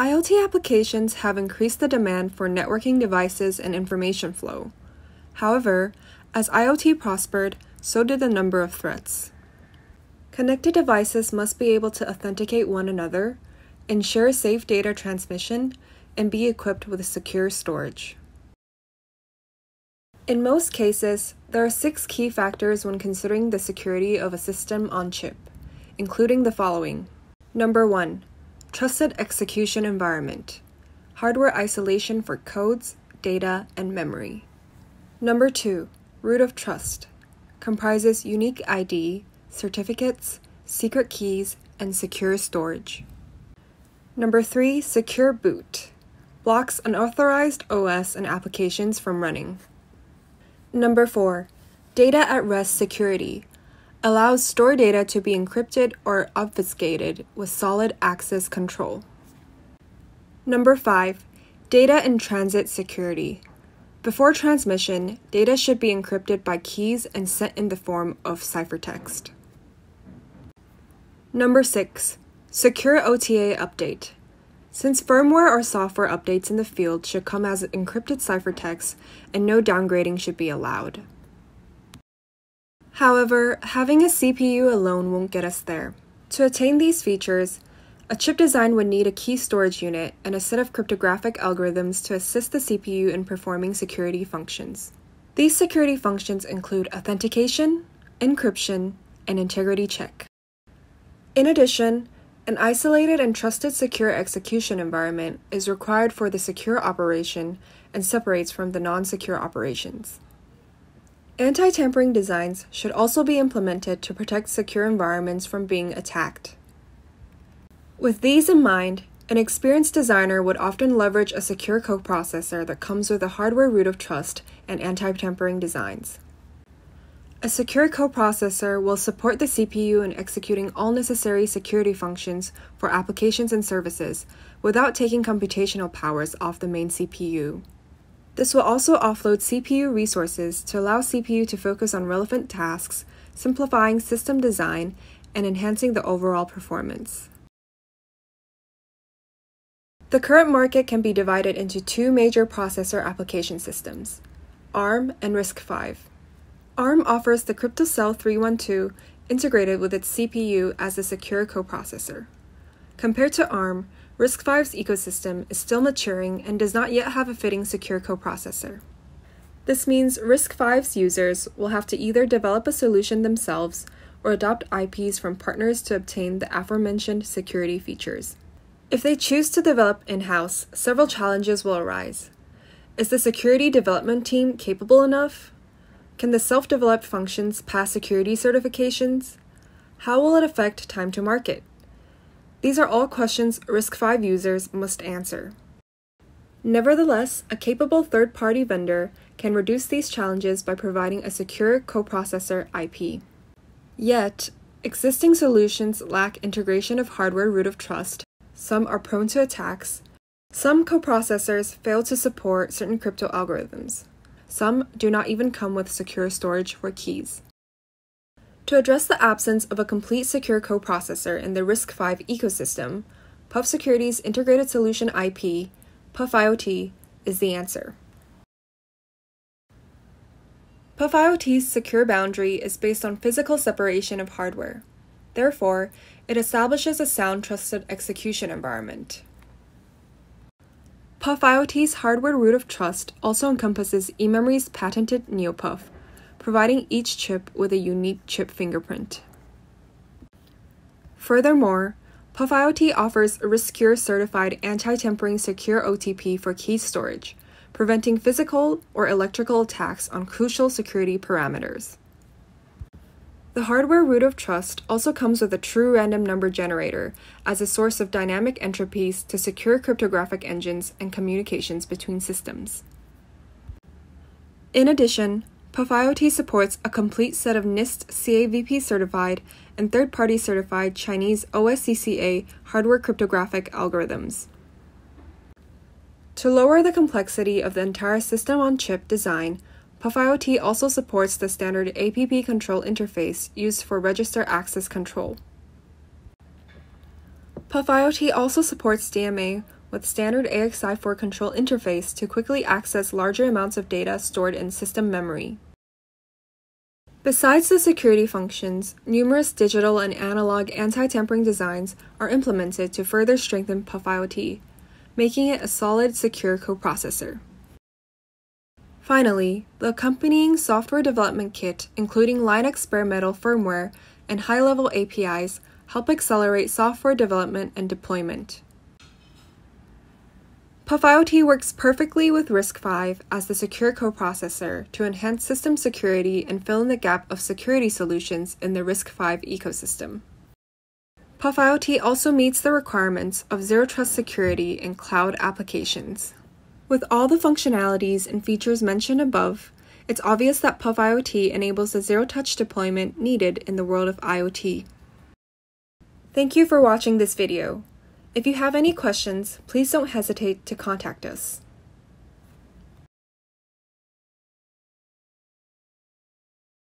IoT applications have increased the demand for networking devices and information flow. However, as IoT prospered, so did the number of threats. Connected devices must be able to authenticate one another, ensure safe data transmission, and be equipped with secure storage. In most cases, there are six key factors when considering the security of a system on chip, including the following. Number one, trusted execution environment, hardware isolation for codes, data, and memory. Number two, root of trust, comprises unique ID, certificates, secret keys, and secure storage. Number three, secure boot, blocks unauthorized OS and applications from running. Number four, data at rest security, allows store data to be encrypted or obfuscated with solid access control. Number 5. Data in transit security. Before transmission, data should be encrypted by keys and sent in the form of ciphertext. Number 6. Secure OTA update. Since firmware or software updates in the field should come as encrypted ciphertext and no downgrading should be allowed. However, having a CPU alone won't get us there. To attain these features, a chip design would need a key storage unit and a set of cryptographic algorithms to assist the CPU in performing security functions. These security functions include authentication, encryption, and integrity check. In addition, an isolated and trusted secure execution environment is required for the secure operation and separates from the non secure operations. Anti tampering designs should also be implemented to protect secure environments from being attacked. With these in mind, an experienced designer would often leverage a secure coprocessor that comes with a hardware root of trust and anti tampering designs. A secure coprocessor will support the CPU in executing all necessary security functions for applications and services without taking computational powers off the main CPU. This will also offload CPU resources to allow CPU to focus on relevant tasks, simplifying system design and enhancing the overall performance. The current market can be divided into two major processor application systems ARM and RISC-V. ARM offers the CryptoCell 312 integrated with its CPU as a secure coprocessor. Compared to ARM, RISC-V's ecosystem is still maturing and does not yet have a fitting secure coprocessor. This means RISC-V's users will have to either develop a solution themselves or adopt IPs from partners to obtain the aforementioned security features. If they choose to develop in house, several challenges will arise. Is the security development team capable enough? Can the self developed functions pass security certifications? How will it affect time to market? These are all questions RISC-V users must answer. Nevertheless, a capable third party vendor can reduce these challenges by providing a secure coprocessor IP. Yet, existing solutions lack integration of hardware root of trust, some are prone to attacks, some coprocessors fail to support certain crypto algorithms, some do not even come with secure storage for keys. To address the absence of a complete secure coprocessor in the RISC-V ecosystem, PUFsecurity's Integrated Solution IP, PUFiot, is the answer. PUFiot's secure boundary is based on physical separation of hardware. Therefore, it establishes a sound trusted execution environment. PUFiot's hardware root of trust also encompasses eMemory's patented NeoPUF, providing each chip with a unique chip fingerprint. Furthermore, PUFiot offers a Riscure certified anti tampering secure OTP for key storage, preventing physical or electrical attacks on crucial security parameters. The hardware root of trust also comes with a true random number generator as a source of dynamic entropies to secure cryptographic engines and communications between systems. In addition, PUFiot supports a complete set of NIST CAVP certified and third party certified Chinese OSCCA hardware cryptographic algorithms. To lower the complexity of the entire system on chip design, PUFiot also supports the standard APB control interface used for register access control. PUFiot also supports DMA with standard AXI4 control interface to quickly access larger amounts of data stored in system memory. Besides the security functions, numerous digital and analog anti-tampering designs are implemented to further strengthen PUFiot, making it a solid, secure coprocessor. Finally, the accompanying software development kit, including Linux bare metal firmware and high-level APIs, help accelerate software development and deployment. PUFiot works perfectly with RISC-V as the secure coprocessor to enhance system security and fill in the gap of security solutions in the RISC-V ecosystem. PUFiot also meets the requirements of zero trust security in cloud applications. With all the functionalities and features mentioned above, it's obvious that PUFiot enables the zero touch deployment needed in the world of IoT. Thank you for watching this video. If you have any questions, please don't hesitate to contact us.